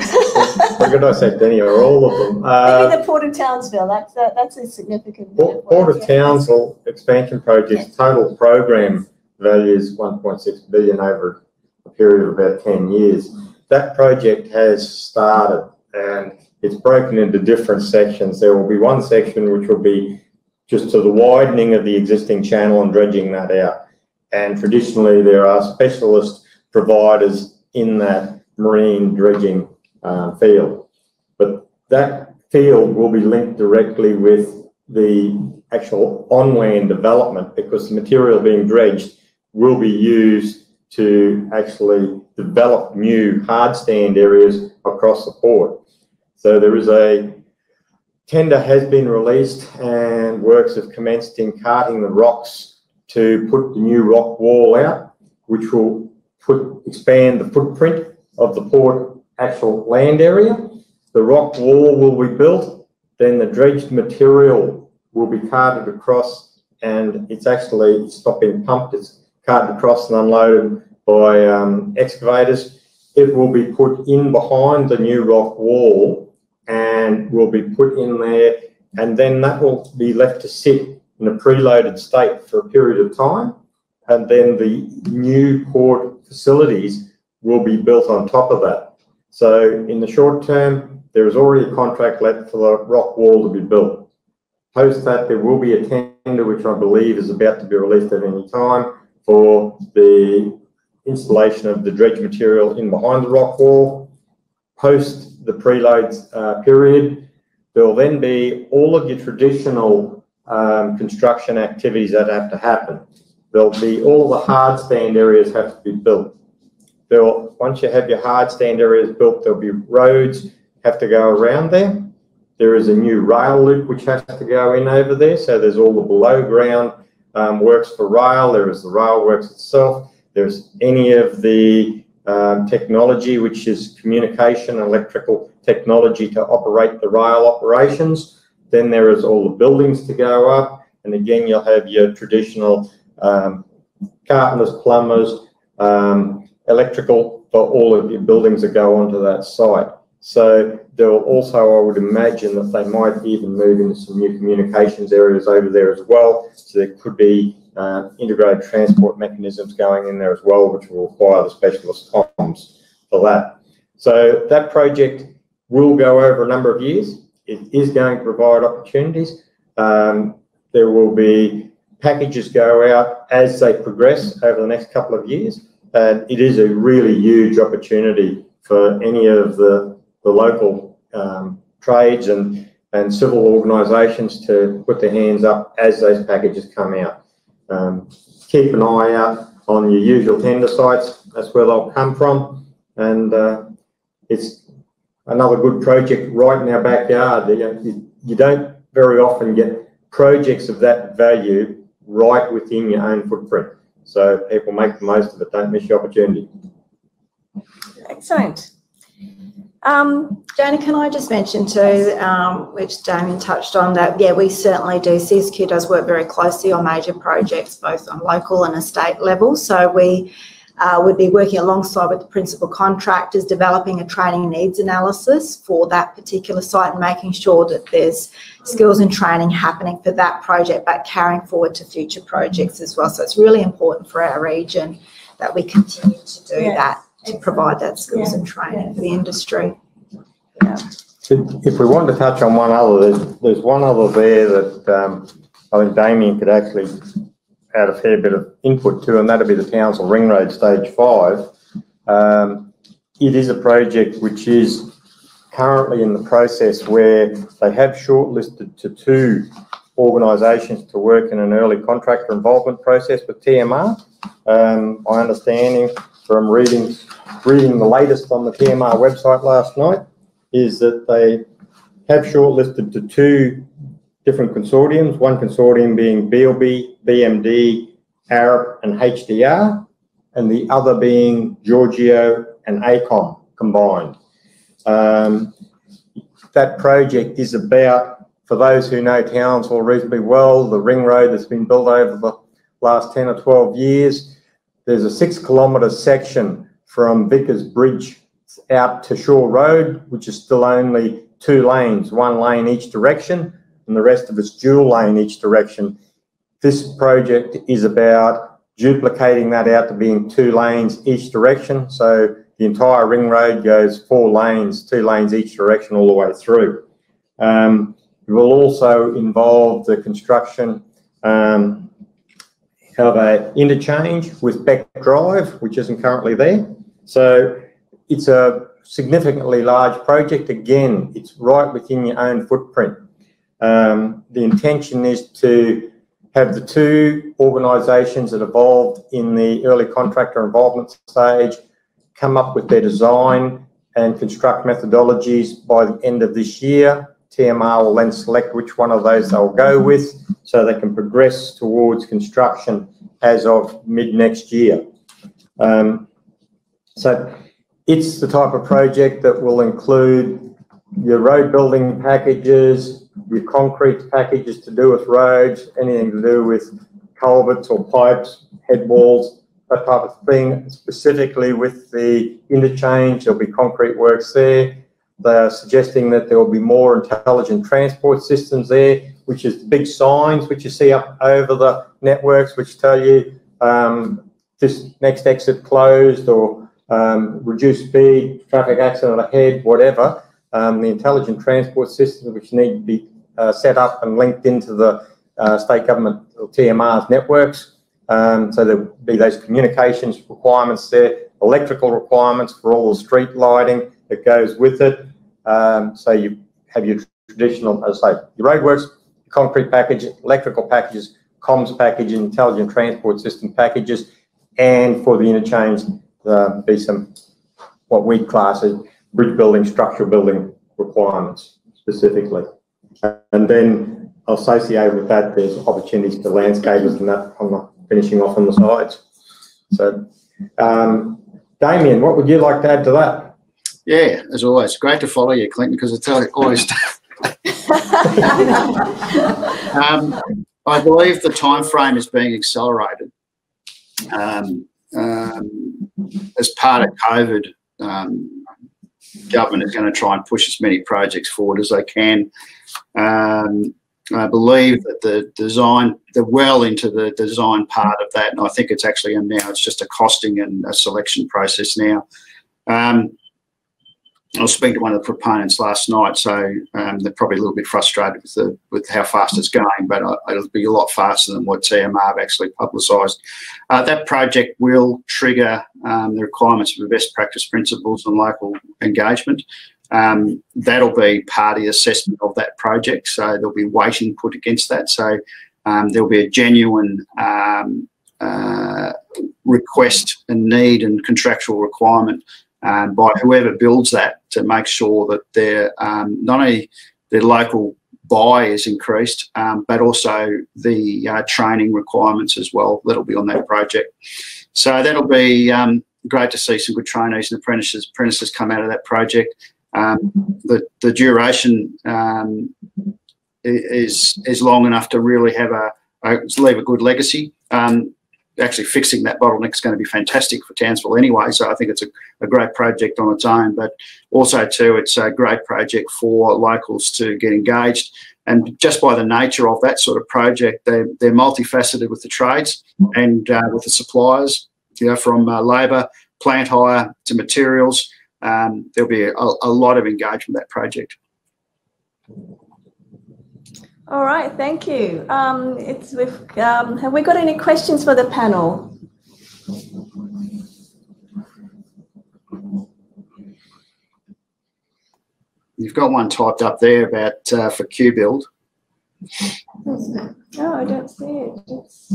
We're going to dissect any or all of them. Uh, Maybe the Port of Townsville. That's a, that's a significant. Port, Port of Townsville expansion project's total program value is 1.6 billion over a period of about 10 years. That project has started and it's broken into different sections. There will be one section which will be just to the widening of the existing channel and dredging that out. And traditionally, there are specialist providers in that marine dredging uh, field. But that field will be linked directly with the actual on-land development because the material being dredged will be used to actually develop new hard stand areas across the port. So there is a tender has been released and works have commenced in carting the rocks to put the new rock wall out, which will put expand the footprint of the port actual land area. The rock wall will be built, then the dredged material will be carted across and it's actually stopping pumped, it's carted across and unloaded by um, excavators. It will be put in behind the new rock wall and will be put in there and then that will be left to sit in a preloaded state for a period of time and then the new port facilities will be built on top of that. So in the short term, there is already a contract let for the rock wall to be built. Post that, there will be a tender, which I believe is about to be released at any time, for the installation of the dredge material in behind the rock wall. Post the preload uh, period, there will then be all of your traditional um, construction activities that have to happen. there'll be, all the hard stand areas have to be built. There'll, once you have your hard stand areas built, there'll be roads have to go around there. There is a new rail loop which has to go in over there. So there's all the below ground um, works for rail. There is the rail works itself. There's any of the um, technology, which is communication, electrical technology to operate the rail operations. Then there is all the buildings to go up. And again, you'll have your traditional um, carpenters, plumbers, um, electrical for all of your buildings that go onto that site. So there will also, I would imagine that they might even move into some new communications areas over there as well. So there could be uh, integrated transport mechanisms going in there as well, which will require the specialist comms for that. So that project will go over a number of years. It is going to provide opportunities. Um, there will be packages go out as they progress over the next couple of years. And it is a really huge opportunity for any of the, the local um, trades and, and civil organisations to put their hands up as those packages come out. Um, keep an eye out on your usual tender sites. That's where they'll come from. And uh, it's another good project right in our backyard. You, you don't very often get projects of that value right within your own footprint. So people make the most of it. Don't miss your opportunity. Excellent. Um, Jana, can I just mention too, um, which Damian touched on, that yeah, we certainly do. CSQ does work very closely on major projects, both on local and estate level. So we uh, would be working alongside with the principal contractors, developing a training needs analysis for that particular site and making sure that there's skills and training happening for that project, but carrying forward to future projects as well. So it's really important for our region that we continue to do Yeah. that to provide that skills and training for the industry. If we want to touch on one other, there's, there's one other there that um, I think Damian could actually add a fair bit of input to, and that'd be the Townsville Ring Road Stage Five. Um, it is a project which is currently in the process where they have shortlisted to two organisations to work in an early contractor involvement process with TMR. Um, my understanding from reading reading the latest on the TMR website last night is that they have shortlisted to two different consortiums, one consortium being BLB, BMD, Arup and HDR, and the other being Georgiou and AECOM combined. Um, that project is about, for those who know Townsville reasonably well, the ring road that's been built over the last 10 or 12 years. There's a six kilometre section from Vickers Bridge out to Shaw Road, which is still only two lanes, one lane each direction, and the rest of it's dual lane each direction. This project is about duplicating that out to being two lanes each direction. So the entire ring road goes four lanes, two lanes each direction all the way through. Um, it will also involve the construction um, of a interchange with Beck Drive, which isn't currently there. So it's a significantly large project. Again, it's right within your own footprint. Um, the intention is to have the two organisations that evolved in the early contractor involvement stage come up with their design and construct methodologies by the end of this year. TMR will then select which one of those they'll go with so they can progress towards construction as of mid next year. Um, so it's the type of project that will include your road building packages, your concrete packages to do with roads, anything to do with culverts or pipes, head walls, that type of thing. Specifically with the interchange, there'll be concrete works there. They're suggesting that there will be more intelligent transport systems there, which is big signs which you see up over the networks, which tell you um, this next exit closed or um, reduced speed, traffic accident ahead, whatever. Um, the intelligent transport systems which need to be uh, set up and linked into the uh, state government or TMR's networks. Um, so there'll be those communications requirements there, electrical requirements for all the street lighting that goes with it. Um, so you have your traditional, as I say, your roadworks, concrete package, electrical packages comms package, intelligent transport system packages, and for the interchange, uh, be some what we class as bridge building, structural building requirements specifically. And then associated with that, there's opportunities for landscapers and that on the finishing off on the sides. So, um, Damian, what would you like to add to that? Yeah, as always, great to follow you, Clinton, because it's always. um, I believe the time frame is being accelerated um, um, as part of COVID. Um, government is going to try and push as many projects forward as they can. Um, I believe that the design, they're well into the design part of that, and I think it's actually now it's just a costing and a selection process now. Um, I was speaking to one of the proponents last night, so um, they're probably a little bit frustrated with the with how fast it's going, but it'll be a lot faster than what TMR have actually publicised. Uh, that project will trigger um, the requirements for best practice principles and local engagement. Um, that'll be party assessment of that project, so there'll be weighting put against that. So um, there'll be a genuine um, uh, request and need and contractual requirement um, by whoever builds that to make sure that their um, not only their local buy is increased, um, but also the uh, training requirements as well that'll be on that project. So that'll be great to see some good trainees and apprentices apprentices come out of that project. Um, the the duration um, is is long enough to really have a, a leave a good legacy. Um, actually fixing that bottleneck is going to be fantastic for Townsville anyway. So I think it's a, a, great project on its own, but also too, it's a great project for locals to get engaged. And just by the nature of that sort of project, they're, they're multifaceted with the trades and uh, with the suppliers, you know, from uh, labour, plant hire to materials. Um, there'll be a, a lot of engagement with that project. All right, thank you. Um, it's with, um, have we got any questions for the panel? You've got one typed up there about uh, for QBuild. Oh, I don't see it. It's...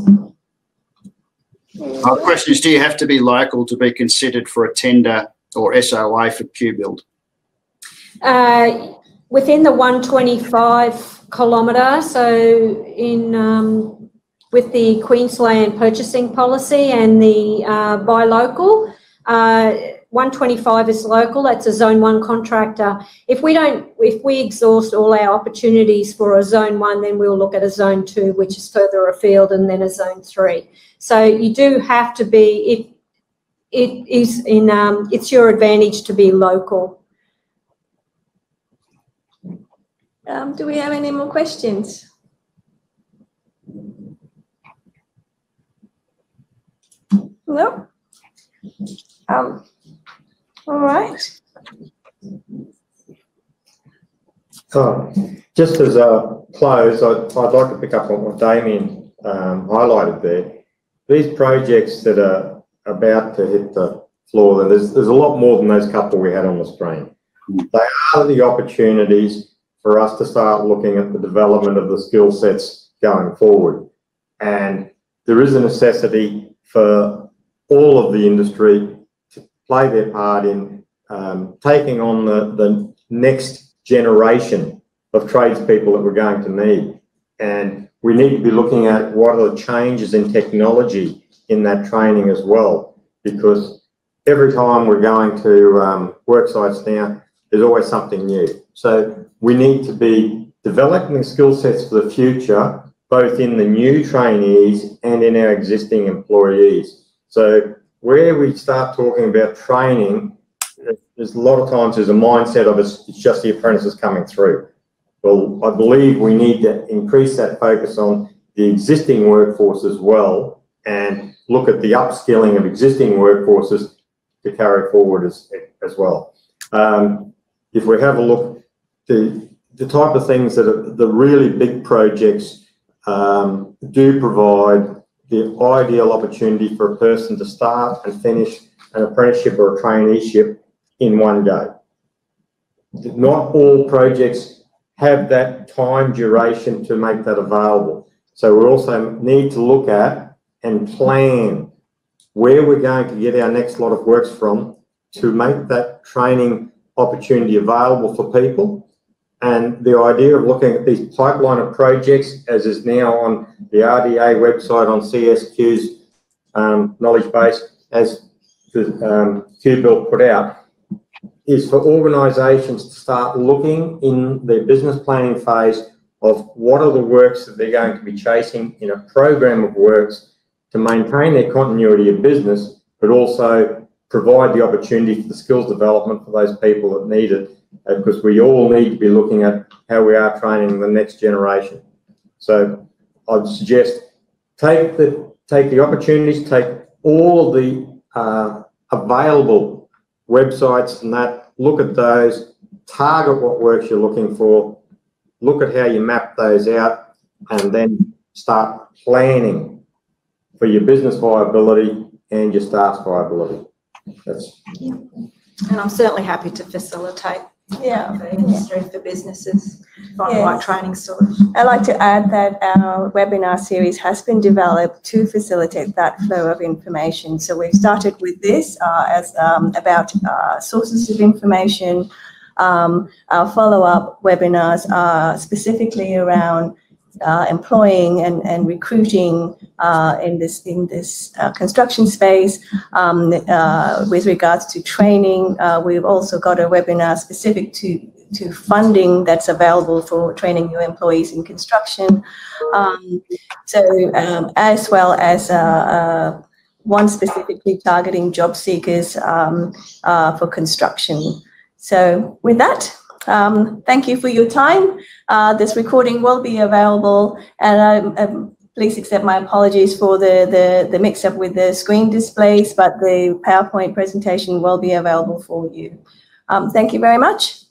My question is, do you have to be local to be considered for a tender or SOA for QBuild? Uh, within the 125 kilometre. So in um, with the Queensland purchasing policy and the uh, buy local, uh, 125 is local. That's a zone one contractor. If we don't, if we exhaust all our opportunities for a zone one, then we'll look at a zone two, which is further afield, and then a zone three. So you do have to be. It it is in. Um, it's your advantage to be local. Um, do we have any more questions? No? Um, all right. Oh, just as a close, I'd, I'd like to pick up on what Damian um, highlighted there. These projects that are about to hit the floor, there's, there's a lot more than those couple we had on the screen. They are the opportunities for us to start looking at the development of the skill sets going forward. And there is a necessity for all of the industry to play their part in um, taking on the, the next generation of tradespeople that we're going to need. And we need to be looking at what are the changes in technology in that training as well, because every time we're going to um, work sites now, there's always something new. So we need to be developing the skill sets for the future, both in the new trainees and in our existing employees. So where we start talking about training, there's a lot of times there's a mindset of it's, it's just the apprentices coming through. Well, I believe we need to increase that focus on the existing workforce as well and look at the upskilling of existing workforces to carry forward as, as well. Um, if we have a look the, the type of things that the really big projects um, do provide the ideal opportunity for a person to start and finish an apprenticeship or a traineeship in one go. Not all projects have that time duration to make that available. So we also need to look at and plan where we're going to get our next lot of works from to make that training opportunity available for people. And the idea of looking at these pipeline of projects, as is now on the RDA website on CSQ's um, knowledge base, as the um, QBuild put out, is for organisations to start looking in their business planning phase of what are the works that they're going to be chasing in a program of works to maintain their continuity of business, but also provide the opportunity for the skills development for those people that need it, because we all need to be looking at how we are training the next generation. So I'd suggest take the take the opportunities, take all the uh, available websites and that, look at those, target what works you're looking for, look at how you map those out, and then start planning for your business viability and your staff's viability. That's yeah. And I'm certainly happy to facilitate Yeah. for industry, for businesses, find the right training source. I'd like to add that our webinar series has been developed to facilitate that flow of information. So we've started with this uh, as um, about uh, sources of information. Um, our follow-up webinars are specifically around uh, employing and, and recruiting uh, in this in this uh, construction space. Um, uh, with regards to training, uh, we've also got a webinar specific to to funding that's available for training new employees in construction. Um, so, um, as well as uh, one specifically targeting job seekers um, for construction. So, with that, um, thank you for your time. Uh, this recording will be available, and um, um, please accept my apologies for the, the, the mix up with the screen displays, but the PowerPoint presentation will be available for you. Um, thank you very much.